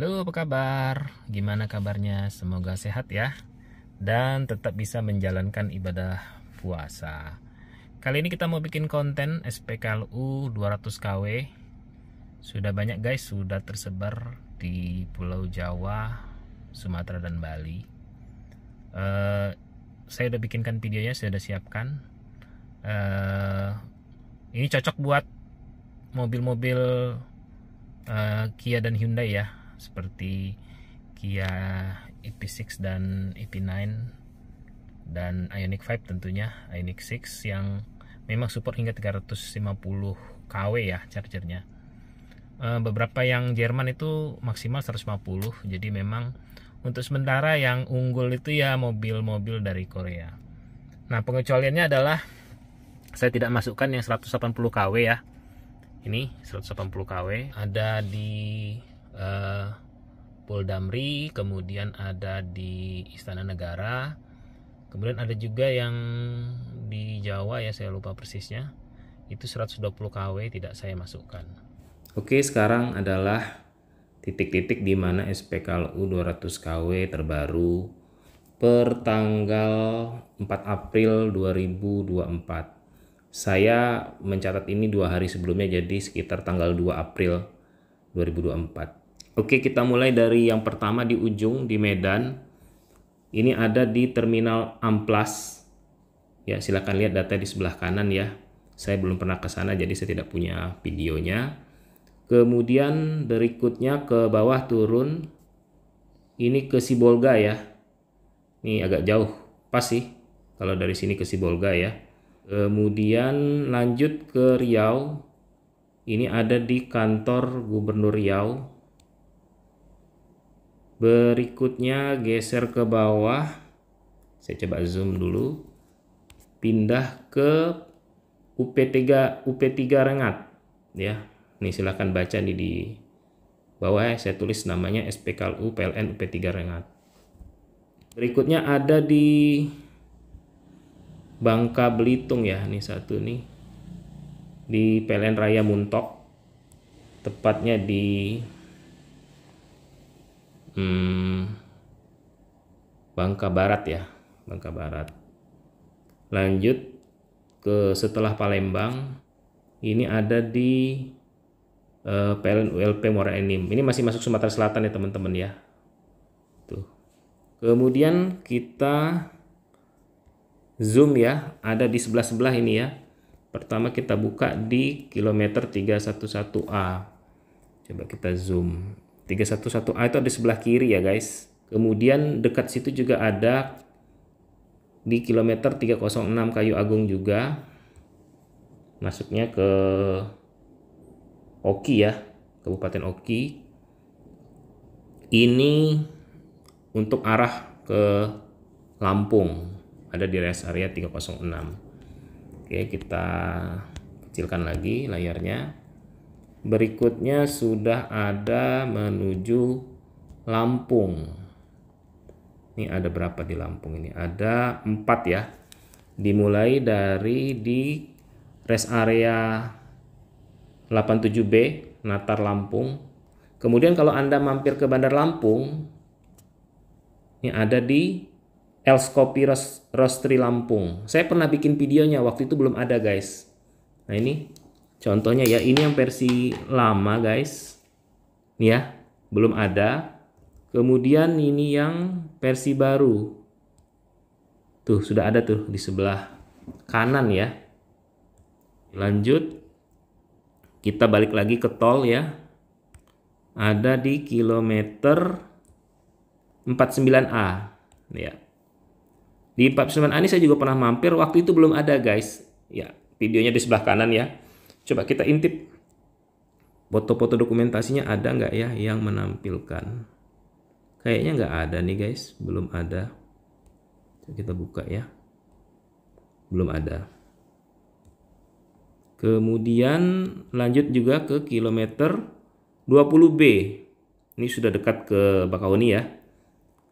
Halo, apa kabar? Gimana kabarnya? Semoga sehat ya dan tetap bisa menjalankan ibadah puasa. Kali ini kita mau bikin konten SPKLU 200 KW. Sudah banyak guys, sudah tersebar di Pulau Jawa, Sumatera dan Bali. Uh, saya udah bikinkan videonya, saya udah siapkan. Uh, ini cocok buat mobil-mobil uh, Kia dan Hyundai ya seperti Kia EP6 dan EP9 dan Ioniq 5 tentunya Ioniq 6 yang memang support hingga 350 kW ya chargernya. Eh, beberapa yang Jerman itu maksimal 150 jadi memang untuk sementara yang unggul itu ya mobil-mobil dari Korea. Nah pengecualiannya adalah saya tidak masukkan yang 180 kW ya. Ini 180 kW ada di uh, Poldamri, kemudian ada di Istana Negara, kemudian ada juga yang di Jawa ya saya lupa persisnya, itu 120 kW tidak saya masukkan. Oke sekarang adalah titik-titik di mana SPKLU 200 kW terbaru per tanggal 4 April 2024. Saya mencatat ini dua hari sebelumnya jadi sekitar tanggal 2 April 2024. Oke, kita mulai dari yang pertama di ujung di Medan. Ini ada di Terminal Amplas. Ya, silakan lihat data di sebelah kanan ya. Saya belum pernah ke sana jadi saya tidak punya videonya. Kemudian berikutnya ke bawah turun. Ini ke Sibolga ya. Ini agak jauh. Pas sih kalau dari sini ke Sibolga ya. Kemudian lanjut ke Riau. Ini ada di kantor Gubernur Riau Berikutnya geser ke bawah. Saya coba zoom dulu. Pindah ke UP3 UP3 Rengat ya. Nih silahkan baca nih di bawah ya saya tulis namanya SPKLU PLN UP3 Rengat. Berikutnya ada di Bangka Belitung ya, nih satu nih. Di PLN Raya Muntok. Tepatnya di hmm, Bangka Barat ya Bangka Barat. Lanjut ke setelah Palembang ini ada di uh, eh, PLN ULP Muara Enim. Ini masih masuk Sumatera Selatan ya teman-teman ya. Tuh. Kemudian kita zoom ya ada di sebelah-sebelah ini ya. Pertama kita buka di kilometer 311A coba kita zoom 311A itu ada di sebelah kiri ya guys. Kemudian dekat situ juga ada di kilometer 306 Kayu Agung juga. Masuknya ke Oki ya, Kabupaten Oki. Ini untuk arah ke Lampung. Ada di rest area 306. Oke, kita kecilkan lagi layarnya. Berikutnya sudah ada menuju Lampung. Ini ada berapa di Lampung ini? Ada empat ya. Dimulai dari di rest area 87B Natar Lampung. Kemudian kalau Anda mampir ke Bandar Lampung, ini ada di Elskopi Rostri Lampung. Saya pernah bikin videonya, waktu itu belum ada guys. Nah ini Contohnya ya, ini yang versi lama guys. Ya, belum ada. Kemudian ini yang versi baru. Tuh, sudah ada tuh di sebelah kanan ya. Lanjut. Kita balik lagi ke tol ya. Ada di kilometer 49A. Ya. Di 49A ini saya juga pernah mampir. Waktu itu belum ada guys. Ya, videonya di sebelah kanan ya. Coba kita intip foto-foto dokumentasinya ada nggak ya yang menampilkan? Kayaknya nggak ada nih guys, belum ada. Kita buka ya. Belum ada. Kemudian lanjut juga ke kilometer 20B. Ini sudah dekat ke Bakauni ya.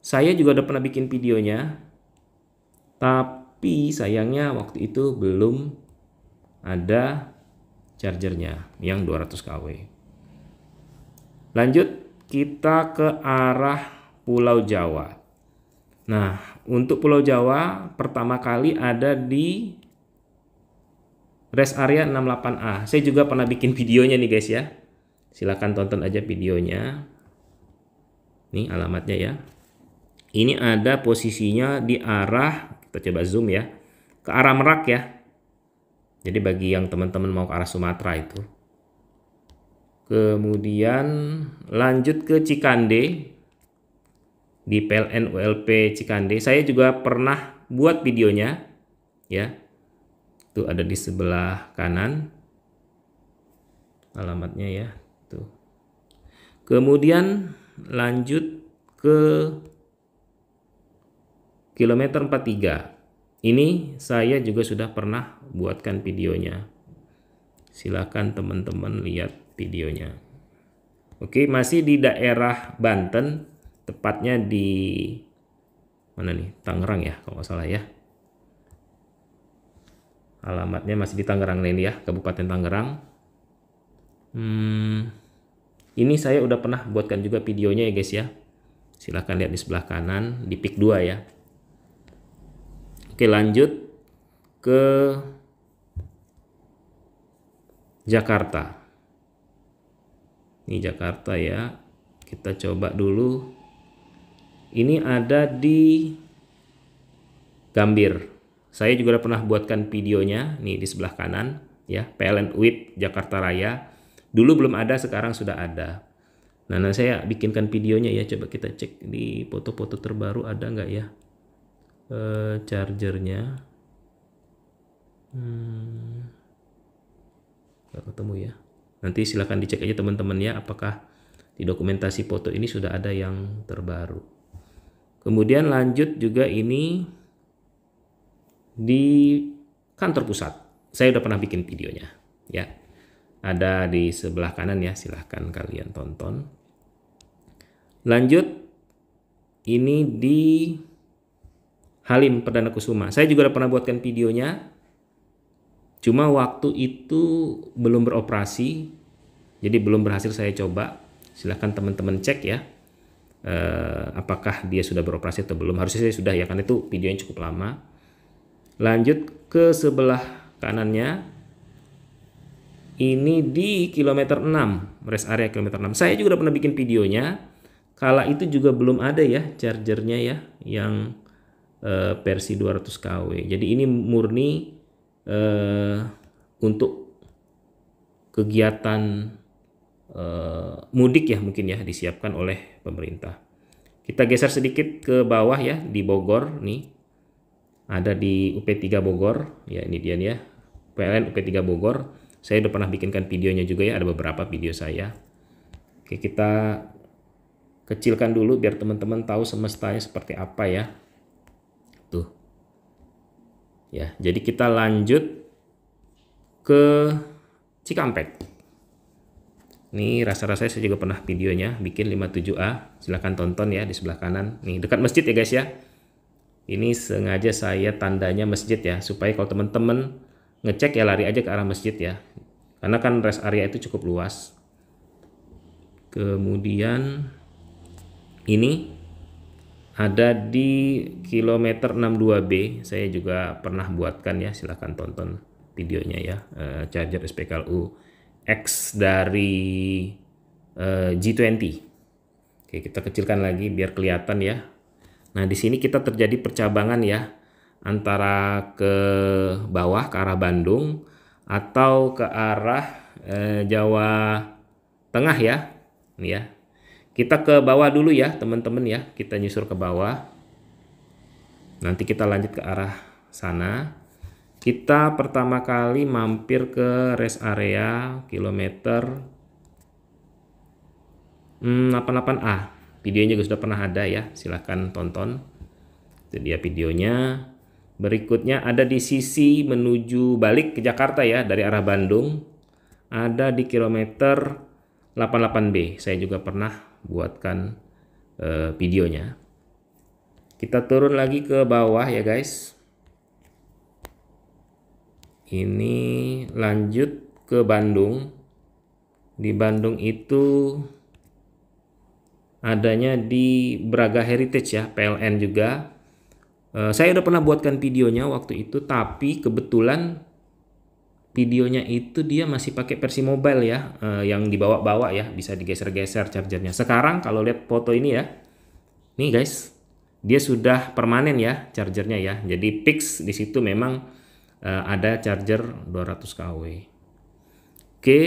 Saya juga udah pernah bikin videonya. Tapi sayangnya waktu itu belum ada chargernya yang 200 kW. Lanjut kita ke arah Pulau Jawa. Nah, untuk Pulau Jawa pertama kali ada di rest area 68A. Saya juga pernah bikin videonya nih guys ya. Silahkan tonton aja videonya. Nih alamatnya ya. Ini ada posisinya di arah, kita coba zoom ya, ke arah Merak ya. Jadi bagi yang teman-teman mau ke arah Sumatera itu. Kemudian lanjut ke Cikande, di PLN ULP Cikande. Saya juga pernah buat videonya ya. Itu ada di sebelah kanan alamatnya ya, tuh. Kemudian lanjut ke kilometer 43. Ini saya juga sudah pernah buatkan videonya. Silakan teman-teman lihat videonya. Oke, masih di daerah Banten tepatnya di mana nih? Tangerang ya kalau nggak salah ya. Alamatnya masih di Tangerang ini ya Kabupaten Tangerang. Hmm, ini saya udah pernah buatkan juga videonya ya guys ya. Silahkan lihat di sebelah kanan di pick 2 ya oke lanjut ke Jakarta. Ini Jakarta ya. Kita coba dulu. Ini ada di Gambir. Saya juga udah pernah buatkan videonya. Nih di sebelah kanan ya, PLN UIT Jakarta Raya. Dulu belum ada, sekarang sudah ada. Nah, nanti saya bikinkan videonya ya, coba kita cek di foto-foto terbaru ada nggak ya e, chargernya. Hmm, nggak ketemu ya. Nanti silahkan dicek aja teman-teman ya, apakah di dokumentasi foto ini sudah ada yang terbaru. Kemudian lanjut juga ini di kantor pusat. Saya udah pernah bikin videonya, ya. Ada di sebelah kanan ya, silahkan kalian tonton. Lanjut, ini di Halim Perdana Kusuma. Saya juga udah pernah buatkan videonya. Cuma waktu itu belum beroperasi, jadi belum berhasil saya coba. Silahkan teman-teman cek ya uh, apakah dia sudah beroperasi atau belum harusnya saya sudah ya karena itu videonya cukup lama lanjut ke sebelah kanannya ini di kilometer 6 rest area kilometer 6 saya juga udah pernah bikin videonya kala itu juga belum ada ya chargernya ya yang uh, versi 200 kW jadi ini murni uh, untuk kegiatan uh, mudik ya mungkin ya disiapkan oleh pemerintah. Kita geser sedikit ke bawah ya di Bogor nih. Ada di UP3 Bogor, ya ini dia nih ya. PLN UP3 Bogor. Saya udah pernah bikinkan videonya juga ya, ada beberapa video saya. Oke, kita kecilkan dulu biar teman-teman tahu semestanya seperti apa ya. Ya, jadi kita lanjut ke Cikampek. Ini rasa-rasanya saya juga pernah videonya bikin 57A. Silahkan tonton ya di sebelah kanan. Nih dekat masjid ya guys ya. Ini sengaja saya tandanya masjid ya. Supaya kalau teman-teman ngecek ya lari aja ke arah masjid ya. Karena kan rest area itu cukup luas. Kemudian ini ada di kilometer 62B. Saya juga pernah buatkan ya. Silahkan tonton videonya ya. Uh, charger SPKLU X dari uh, G20. Oke, kita kecilkan lagi biar kelihatan ya. Nah, di sini kita terjadi percabangan ya antara ke bawah ke arah Bandung atau ke arah eh, Jawa Tengah ya. Ini ya. Kita ke bawah dulu ya, teman-teman ya. Kita nyusur ke bawah. Nanti kita lanjut ke arah sana kita pertama kali mampir ke rest area kilometer 88A. Videonya juga sudah pernah ada ya, silahkan tonton. Itu dia videonya. Berikutnya ada di sisi menuju balik ke Jakarta ya, dari arah Bandung. Ada di kilometer 88B. Saya juga pernah buatkan uh, videonya. Kita turun lagi ke bawah ya guys. Ini lanjut ke Bandung. Di Bandung itu adanya di Braga Heritage ya PLN juga. Uh, saya udah pernah buatkan videonya waktu itu tapi kebetulan videonya itu dia masih pakai versi mobile ya uh, yang dibawa-bawa ya bisa digeser-geser chargernya. Sekarang kalau lihat foto ini ya nih guys dia sudah permanen ya chargernya ya. Jadi fix di situ memang uh, ada charger 200 kW oke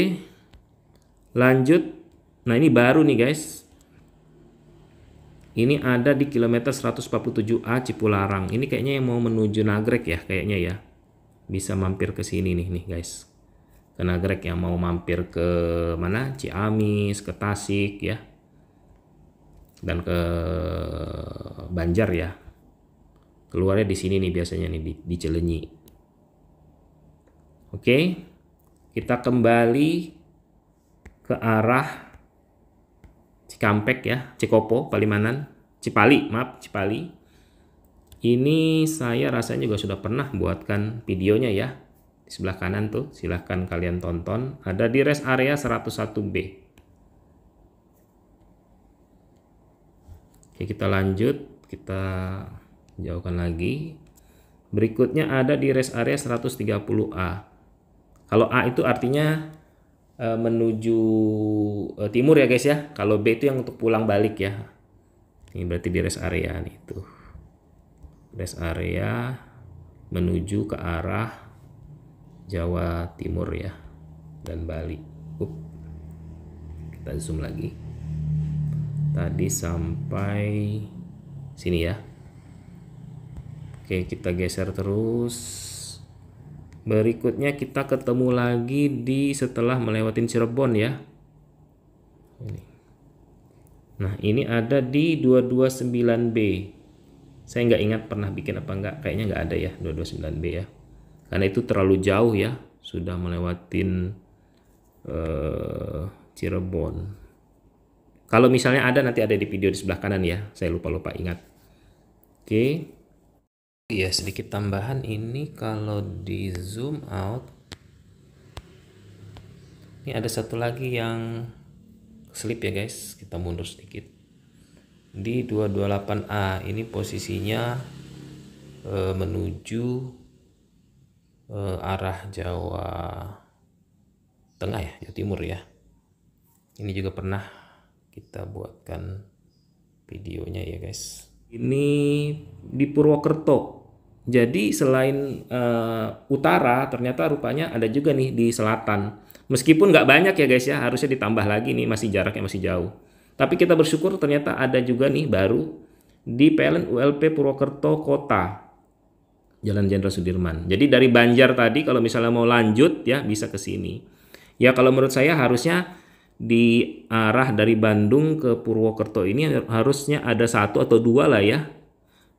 lanjut. Nah ini baru nih guys. Ini ada di kilometer 147A Cipularang. Ini kayaknya yang mau menuju Nagrek ya kayaknya ya. Bisa mampir ke sini nih nih guys. Ke Nagrek yang mau mampir ke mana? Ciamis, ke Tasik ya. Dan ke Banjar ya. Keluarnya di sini nih biasanya nih di, di Cilenyi. Oke. Kita kembali ke arah Cikampek ya, Cikopo, Palimanan, Cipali, maaf, Cipali. Ini saya rasanya juga sudah pernah buatkan videonya ya. Di sebelah kanan tuh, silahkan kalian tonton. Ada di rest area 101B. Oke, kita lanjut. Kita jauhkan lagi. Berikutnya ada di rest area 130A. Kalau A itu artinya Eh, menuju uh, timur ya guys ya. Kalau B itu yang untuk pulang balik ya. Ini berarti di rest area nih tuh. Rest area menuju ke arah Jawa Timur ya dan Bali. Up. Kita zoom lagi. Tadi sampai sini ya. Oke, kita geser terus Berikutnya kita ketemu lagi di setelah melewati Cirebon ya. Nah ini ada di 229B. Saya nggak ingat pernah bikin apa enggak. Kayaknya nggak ada ya 229B ya. Karena itu terlalu jauh ya. Sudah melewatin uh, Cirebon. Kalau misalnya ada nanti ada di video di sebelah kanan ya. Saya lupa-lupa ingat. Oke. Okay. Iya sedikit tambahan ini kalau di zoom out ini ada satu lagi yang slip ya guys kita mundur sedikit di 228A ini posisinya e, menuju e, arah Jawa Tengah ya Jawa Timur ya ini juga pernah kita buatkan videonya ya guys ini di Purwokerto jadi selain uh, utara ternyata rupanya ada juga nih di selatan. Meskipun nggak banyak ya guys ya, harusnya ditambah lagi nih masih jaraknya masih jauh. Tapi kita bersyukur ternyata ada juga nih baru di PLN ULP Purwokerto Kota. Jalan Jenderal Sudirman. Jadi dari Banjar tadi kalau misalnya mau lanjut ya bisa ke sini. Ya kalau menurut saya harusnya di arah dari Bandung ke Purwokerto ini harusnya ada satu atau dua lah ya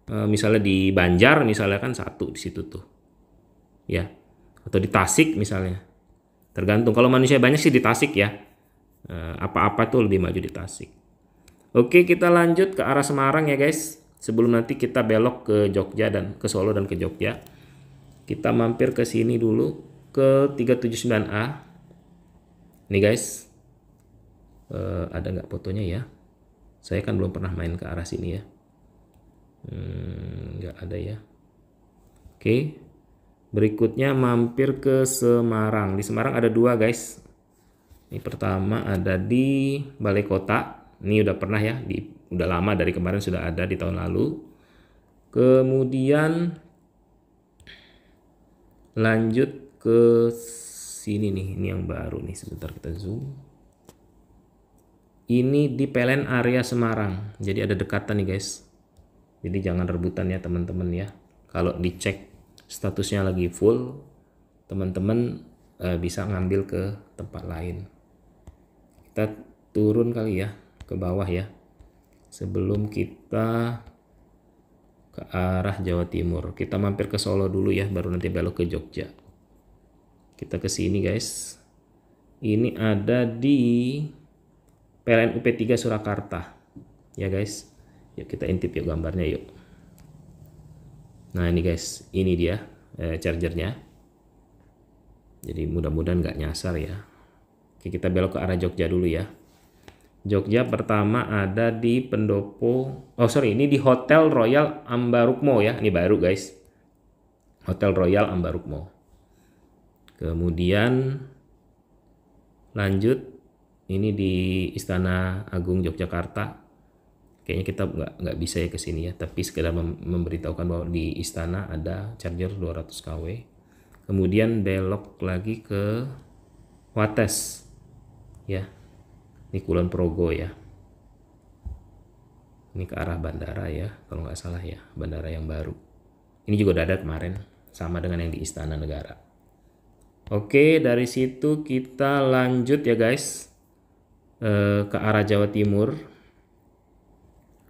Eh, misalnya di Banjar misalnya kan satu di situ tuh ya atau di Tasik misalnya tergantung kalau manusia banyak sih di Tasik ya apa-apa tuh lebih maju di Tasik. Oke kita lanjut ke arah Semarang ya guys. Sebelum nanti kita belok ke Jogja dan ke Solo dan ke Jogja. Kita mampir ke sini dulu ke 379A nih guys. Uh, ada nggak fotonya ya? Saya kan belum pernah main ke arah sini ya. Hmm, nggak ada ya. Oke. Berikutnya mampir ke Semarang. Di Semarang ada dua guys ini pertama ada di Balai Kota. Ini udah pernah ya di udah lama dari kemarin sudah ada di tahun lalu. Kemudian lanjut ke sini nih ini yang baru nih sebentar kita zoom. Ini di Pelen area Semarang. Jadi ada dekatan nih guys. Jadi jangan rebutan ya teman-teman ya. Kalau dicek statusnya lagi full teman-teman e, bisa ngambil ke tempat lain kita turun kali ya ke bawah ya. Sebelum kita ke arah Jawa Timur. Kita mampir ke Solo dulu ya baru nanti belok ke Jogja. Kita ke sini guys. Ini ada di PLN UP3 Surakarta. Ya guys. Yuk kita intip yuk gambarnya yuk. Nah ini guys, ini dia eh, chargernya. Jadi mudah-mudahan nggak nyasar ya. Oke kita belok ke arah Jogja dulu ya. Jogja pertama ada di Pendopo. Oh sorry, ini di Hotel Royal Ambarukmo ya. Ini baru guys. Hotel Royal Ambarukmo. Kemudian lanjut ini di Istana Agung Yogyakarta. Kayaknya kita nggak nggak bisa ya ke sini ya, tapi sekedar mem memberitahukan bahwa di istana ada charger 200 kW. Kemudian belok lagi ke Wates ya. Ini Kulon Progo ya. Ini ke arah bandara ya kalau nggak salah ya bandara yang baru. Ini juga udah ada kemarin sama dengan yang di Istana Negara. Oke dari situ kita lanjut ya guys. Eh, ke arah Jawa Timur.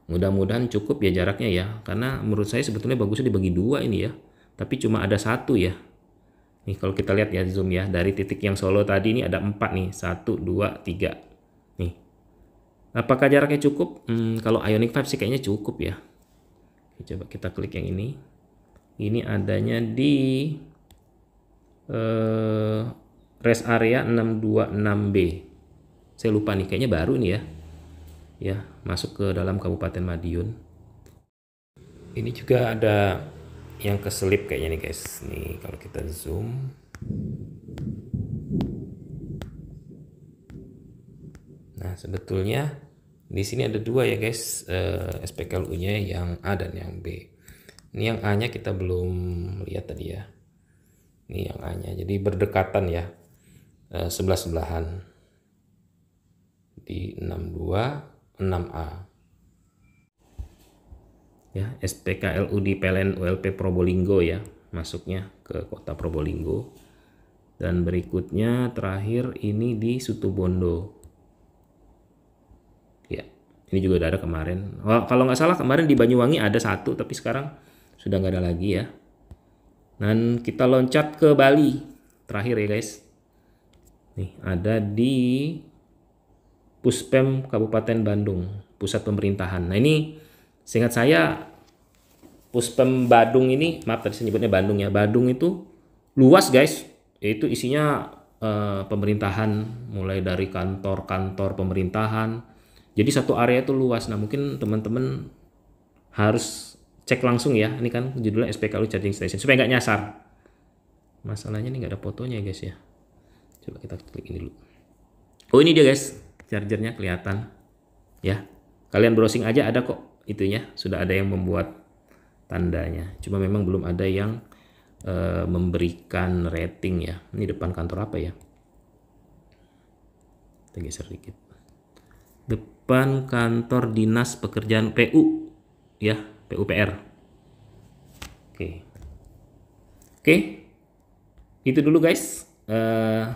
Mudah-mudahan cukup ya jaraknya ya karena menurut saya sebetulnya bagusnya dibagi dua ini ya. Tapi cuma ada satu ya nih kalau kita lihat ya zoom ya dari titik yang Solo tadi ini ada empat nih satu dua tiga Nih. Apakah jaraknya cukup? Hmm, kalau Ionic 5 sih kayaknya cukup ya. Coba kita klik yang ini. Ini adanya di uh, rest area 626B. Saya lupa nih, kayaknya baru nih ya. Ya, masuk ke dalam Kabupaten Madiun. Ini juga ada yang keselip kayaknya nih guys. Nih kalau kita zoom. Nah, sebetulnya di sini ada dua ya guys eh, SPKLU-nya yang A dan yang B. Ini yang A-nya kita belum lihat tadi ya. Ini yang A-nya. Jadi berdekatan ya. Eh, sebelah-sebelahan. Di 62 6A. Ya, SPKLU di PLN ULP Probolinggo ya, masuknya ke kota Probolinggo. Dan berikutnya terakhir ini di Situbondo. Ini juga udah ada kemarin. Oh, kalau nggak salah kemarin di Banyuwangi ada satu, tapi sekarang sudah nggak ada lagi ya. Dan kita loncat ke Bali. Terakhir ya guys. Nih, ada di Puspem Kabupaten Bandung, pusat pemerintahan. Nah ini seingat saya Puspem Badung ini, maaf tadi saya nyebutnya Bandung ya. Bandung itu luas guys. Itu isinya uh, pemerintahan mulai dari kantor-kantor pemerintahan, jadi satu area itu luas. Nah mungkin teman-teman harus cek langsung ya. Ini kan judulnya SPKLU Charging Station supaya nggak nyasar. Masalahnya ini nggak ada fotonya guys ya. Coba kita klik ini dulu. Oh ini dia guys, chargernya kelihatan. Ya, kalian browsing aja ada kok itunya. Sudah ada yang membuat tandanya. Cuma memang belum ada yang uh, memberikan rating ya. Ini depan kantor apa ya? Kita geser dikit depan kantor dinas pekerjaan PU ya PUPR oke oke itu dulu guys uh,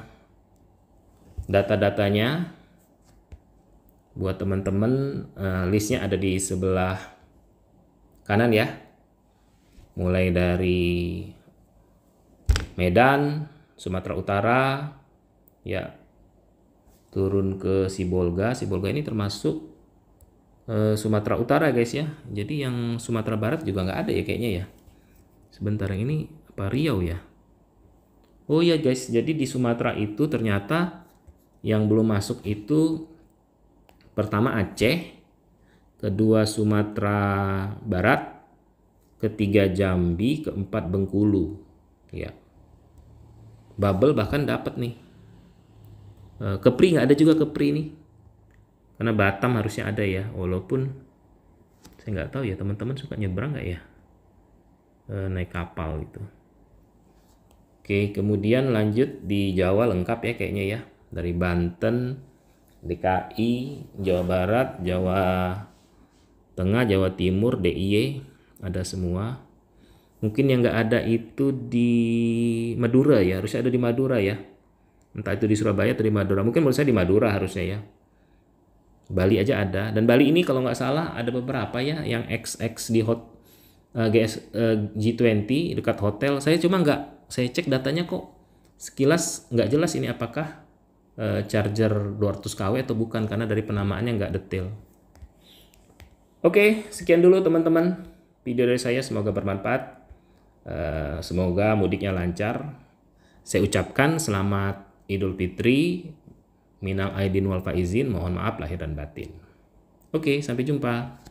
data-datanya buat teman-teman uh, listnya ada di sebelah kanan ya mulai dari Medan Sumatera Utara ya turun ke Sibolga. Sibolga ini termasuk uh, Sumatera Utara guys ya. Jadi yang Sumatera Barat juga nggak ada ya kayaknya ya. Sebentar ini apa Riau ya? Oh ya guys, jadi di Sumatera itu ternyata yang belum masuk itu pertama Aceh, kedua Sumatera Barat, ketiga Jambi, keempat Bengkulu. Ya. Bubble bahkan dapat nih. Eh, kepri nggak ada juga kepri nih karena Batam harusnya ada ya walaupun saya nggak tahu ya teman-teman suka nyebrang nggak ya? E, naik kapal gitu. Oke kemudian lanjut di Jawa lengkap ya kayaknya ya. Dari Banten DKI Jawa Barat Jawa Tengah Jawa Timur DIY ada semua. Mungkin yang nggak ada itu di Madura ya harusnya ada di Madura ya. Entah itu di Surabaya atau di Madura. Mungkin menurut saya di Madura harusnya ya. Bali aja ada. Dan Bali ini kalau nggak salah ada beberapa ya yang XX di hot uh, GS uh, G20 dekat hotel. Saya cuma nggak saya cek datanya kok sekilas nggak jelas ini apakah uh, charger 200 kW atau bukan karena dari penamaannya nggak detail. Oke sekian dulu teman-teman. Video dari saya semoga bermanfaat. Uh, semoga mudiknya lancar. Saya ucapkan selamat Idul Fitri. Minal aidin wal faizin, mohon maaf lahir dan batin. Oke, sampai jumpa.